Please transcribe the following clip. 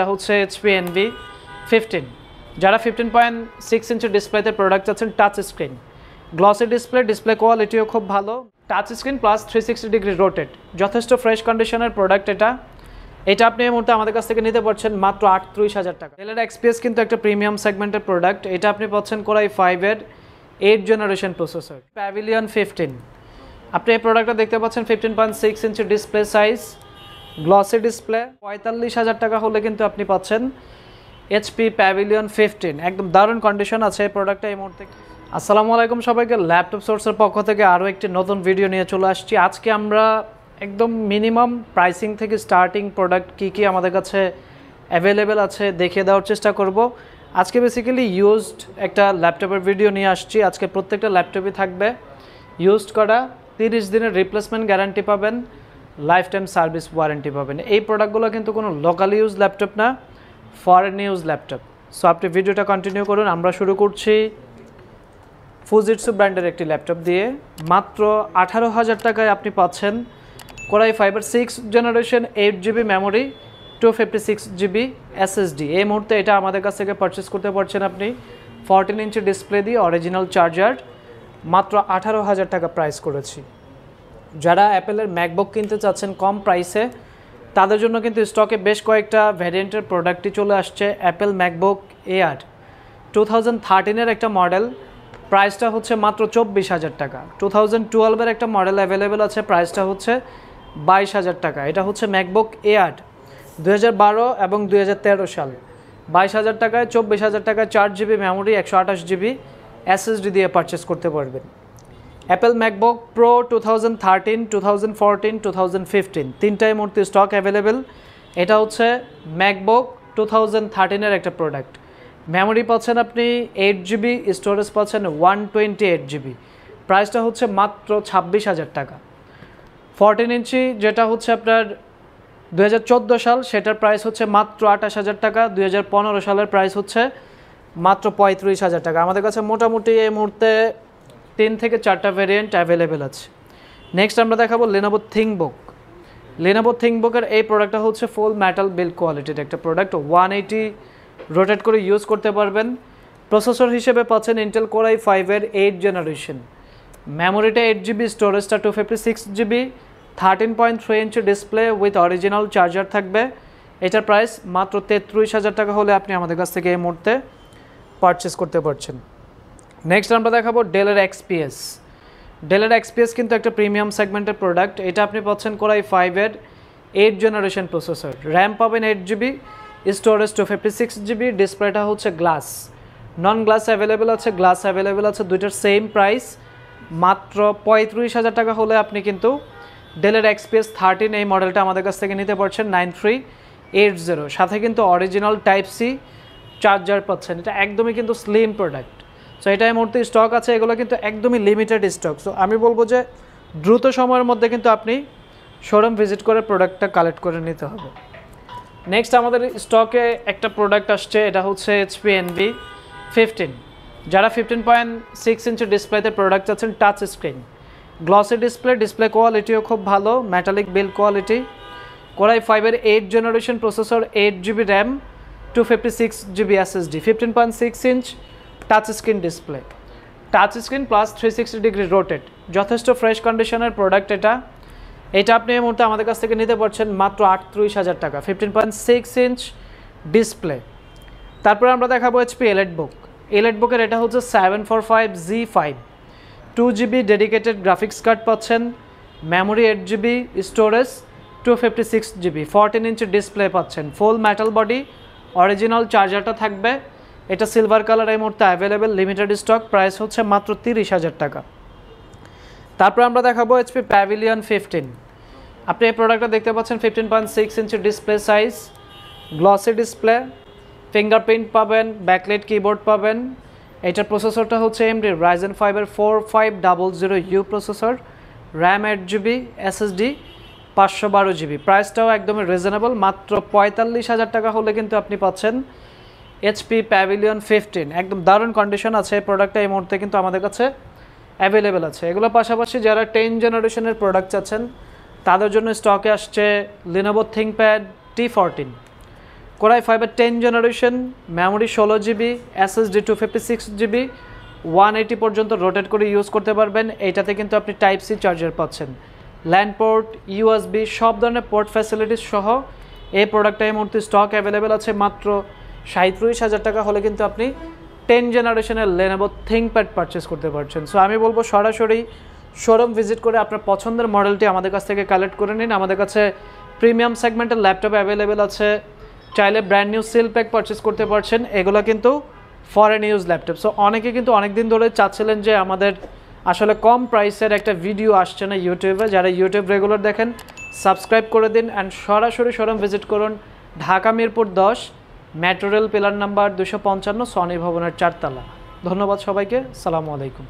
এটা হচ্ছে HP fifteen যারা ফিফটিন পয়েন্ট সিক্স ইঞ্চি ডিসপ্লেতে প্রোডাক্ট চাচ্ছেন touch screen glossy display display কোয়ালিটিও খুব ভালো। Touch screen plus three sixty degree rotated যথেষ্ট ফ্রেশ কন্ডিশনের প্রোডাক্ট এটা। এটা আপনি এই মুহূর্তে আমাদের কাছ থেকে নিতে পারছেন মাত্র আটত্রিশ হাজার টাকা। ডেলের এক্সপিএস কিন্তু একটা প্রিমিয়াম সেগমেন্টের প্রোডাক্ট এটা আপনি পাচ্ছেন কোরাই ফাইভের eight generation processor pavilion fifteen আপনি এই প্রোডাক্টটা দেখতে পাচ্ছেন fifteen point six inch display size glossy display পঁয়তাল্লিশ হাজার টাকা হলে কিন্তু আপনি পাচ্ছেন এইচপি প্যাভিলিয়ন ফিফটিন একদম দারুণ কন্ডিশন আছে এই প্রোডাক্টটা এই মুহূর্তে। আসসালামু আলাইকুম সবাইকে ল্যাপটপ সোর্সের পক্ষ থেকে আরও একটি নতুন ভিডিও নিয়ে চলে আসছি। আজকে আমরা একদম মিনিমাম প্রাইসিং থেকে স্টার্টিং প্রোডাক্ট কী কী আমাদের কাছে অ্যাভেলেবেল আছে দেখিয়ে দেওয়ার চেষ্টা করব। আজকে বেসিক্যালি ইউজড একটা ল্যাপটপের ভিডিও নিয়ে আসছি। আজকে প্রত্যেকটা ল্যাপটপই থাকবে। ইউজড করা, তিরিশ দিনের রিপ্লেসমেন্ট গ্যারান্টি পাবেন। লাইফ টাইম সার্ভিস ওয়ারেন্টি পাবেন। এই প্রোডাক্টগুলো কিন্তু কোনো লোকাল ইউজ ল্যাপটপ না ফরেন ইউজ ল্যাপটপ সো আপনি ভিডিওটা কন্টিনিউ করুন। আমরা শুরু করছি ফুজিটসু ব্র্যান্ডের একটি ল্যাপটপ দিয়ে। মাত্র আঠারো হাজার টাকায় আপনি পাচ্ছেন core i fibre six generation eight GB memory two fifty six GB SSD এই মুহূর্তে এটা আমাদের কাছ থেকে পারচেস করতে পারছেন আপনি। ফরটিন ইঞ্চি ডিসপ্লে দিয়ে অরিজিনাল চার্জার মাত্র আঠারো হাজার টাকা প্রাইস করেছি। যারা অ্যাপেলের ম্যাকবুক কিনতে চাচ্ছেন কম প্রাইসে, তাদের জন্য কিন্তু স্টকে বেশ কয়েকটা ভ্যারিয়েন্টের প্রোডাক্টই চলে আসছে Apple MacBook Air two thousand থার্টিনের একটা মডেল, প্রাইসটা হচ্ছে মাত্র চব্বিশ হাজার টাকা। টু থাউজেন্ড টুয়েলভের একটা মডেল অ্যাভেলেবেল আছে, প্রাইসটা হচ্ছে বাইশ হাজার টাকা। এটা হচ্ছে ম্যাকবুক এয়ার দু বারো এবং দু হাজার তেরো সাল। বাইশ হাজার টাকায়, চব্বিশ হাজার টাকায় চার জিবি মেমোরি একশো আঠাশ জিবি এসএসডি দিয়ে পারচেস করতে পারবেন। Apple MacBook Pro two thousand thirteen two thousand fourteen two thousand fifteen তিনটাই মূর্তি স্টক অ্যাভেলেবেল এটা হচ্ছে ম্যাকবুক টু থাউজেন্ড থার্টিনের একটা প্রোডাক্ট মেমোরি পাচ্ছেন আপনি এইট জিবি স্টোরেজ পাচ্ছেন ওয়ান টোয়েন্টি এইট জিবি প্রাইসটা হচ্ছে মাত্র ছাব্বিশ হাজার টাকা। ফরটিন ইঞ্চি যেটা হচ্ছে আপনার দু হাজার চোদ্দ সাল, সেটার প্রাইস হচ্ছে মাত্র আঠাশ হাজার টাকা। দুই হাজার পনেরো সালের প্রাইস হচ্ছে মাত্র পঁয়ত্রিশ হাজার টাকা। আমাদের কাছে মোটামুটি এই মুহূর্তে তিন থেকে চারটা ভেরিয়েন্ট অ্যাভেলেবেল আছে। নেক্সট আমরা দেখাবো লেনোভো থিংবুক লেনোভো থিংবুকের এই প্রোডাক্টটা হচ্ছে ফুল মেটাল বিল্ড কোয়ালিটির একটা প্রোডাক্ট ওয়ান এইটি রোটেট করে ইউজ করতে পারবেন। প্রসেসর হিসেবে পাচ্ছেন ইন্টেল কোরাই ফাইভের এইট জেনারেশন মেমোরিটা eight GB স্টোরেজটা two fifty six GB thirteen point three inch display with original charger থাকবে। এটার প্রাইস মাত্র তেত্রিশ হাজার টাকা হলে আপনি আমাদের কাছ থেকে এই মুহূর্তে পারচেস করতে পারছেন। নেক্সট আমরা দেখাবো ডেলের এক্সপিএস ডেলের এক্সপিএস কিন্তু একটা প্রিমিয়াম সেগমেন্টের প্রোডাক্ট এটা আপনি পাচ্ছেন কোরাই ফাইভের এইট জেনারেশন প্রসেসর র্যাম পাবেন eight GB storage two fifty six GB ডিসপ্লেটা হচ্ছে গ্লাস নন গ্লাস অ্যাভেলেবেল আছে গ্লাস অ্যাভেলেবেল আছে, দুইটার সেম প্রাইস মাত্র পঁয়ত্রিশ হাজার টাকা হলে আপনি কিন্তু ডেলের এক্সপিএস থার্টিন এই মডেলটা আমাদের কাছ থেকে নিতে পারছেন নাইন থ্রি এইট জিরো সাথে কিন্তু অরিজিনাল টাইপ সি চার্জার পাচ্ছেন। এটা একদমই কিন্তু স্লিম প্রোডাক্ট সো এটা এই মুহূর্তে স্টক আছে, এগুলো কিন্তু একদমই লিমিটেড স্টক সো আমি বলব যে দ্রুত সময়ের মধ্যে কিন্তু আপনি শোরুম ভিজিট করে প্রোডাক্টটা কালেক্ট করে নিতে হবে। নেক্সট আমাদের স্টকে একটা প্রোডাক্ট আসছে, এটা হচ্ছে এইচপি এনভি ফিফটিন যারা ফিফটিন পয়েন্ট সিক্স ইঞ্চি ডিসপ্লেতে প্রোডাক্ট আছেন touch screen glossy display display কোয়ালিটিও খুব ভালো metallic build quality Core i ফাইভের eight generation processor eight GB RAM two fifty six GB SSD fifteen point six inch touch screen display touch screen plus three sixty degree rotate যথেষ্ট fresh কন্ডিশনের product এটা। এটা আপনি এই মুহূর্তে আমাদের কাছ থেকে নিতে পারছেন মাত্র আটত্রিশ হাজার টাকা fifteen point six inch display তারপরে আমরা দেখাবো এইচপি এলেট বুক এলেট বুকের এটা হচ্ছে seven four five G five two GB dedicated graphics card পাচ্ছেন memory eight GB storage two fifty six GB fourteen inch display পাচ্ছেন। ফুল মেটাল বডি অরিজিনাল চার্জারটা থাকবে। এটা সিলভার কালার এই মুহূর্তে অ্যাভেলেবেল লিমিটেড স্টক প্রাইস হচ্ছে মাত্র তিরিশ হাজার টাকা। তারপর আমরা দেখাবো এইচপি প্যাভিলিয়ন ফিফটিন আপনি এই প্রোডাক্টটা দেখতে পাচ্ছেন fifteen point six inch display size glossy display fingerprint পাবেন ব্যাকলেট কিবোর্ড পাবেন। এটার প্রসেসরটা হচ্ছে এমডি রাইজেন ফাইভের four five double zero U processor RAM eight GB SSD পাঁচশো বারো জিবি প্রাইসটাও একদমই রিজনেবল মাত্র পঁয়তাল্লিশ হাজার টাকা হলে কিন্তু আপনি পাচ্ছেন এইচপি প্যাভিলিয়ন ফিফটিন একদম দারুণ কন্ডিশন আছে। এই প্রোডাক্টটা এই মুহূর্তে কিন্তু আমাদের কাছে অ্যাভেলেবেল আছে। এগুলো পাশাপাশি যারা টেন জেনারেশনের প্রোডাক্ট চাচ্ছেন, তাদের জন্য স্টকে আসছে Lenovo ThinkPad T fourteen Core i five ten generation memory ষোলো GB SSD two fifty six GB one eighty পর্যন্ত রোটেট করে ইউজ করতে পারবেন। এইটাতে কিন্তু আপনি টাইপ সি চার্জার পাচ্ছেন। ল্যান্ড পোর্ট ইউএসবি সব ধরনের পোর্ট ফ্যাসিলিটিস সহ এই প্রোডাক্টটা এই মুহূর্তে স্টক অ্যাভেলেবেল আছে মাত্র সাঁত্রিশ হাজার টাকা হলে কিন্তু আপনি টেন জেনারেশনের লেনেভো থিঙ্কপ্যাড পারচেস করতে পারছেন। সো আমি বলব সরাসরি শোরুম ভিজিট করে আপনার পছন্দের মডেলটি আমাদের কাছ থেকে কালেক্ট করে নিন। আমাদের কাছে প্রিমিয়াম সেগমেন্টের ল্যাপটপ অ্যাভেলেবেল আছে। চাইলে brand new seal pack purchase করতে পারছেন। এগুলো কিন্তু ফরেন ইউজ ল্যাপটপ সো অনেকে কিন্তু অনেক দিন ধরে চাচ্ছিলেন যে আমাদের আসলে কম প্রাইসের একটা ভিডিও আসছে না ইউটিউবে যারা ইউটিউব রেগুলার দেখেন সাবস্ক্রাইব করে দিন। অ্যান্ড সরাসরি শোরুম ভিজিট করুন। ঢাকা মিরপুর দশ। মেট্রো রেল পিলার নাম্বার দুশো পঞ্চান্ন সনি ভবনের চারতলা। ধন্যবাদ সবাইকে সালামু আলাইকুম।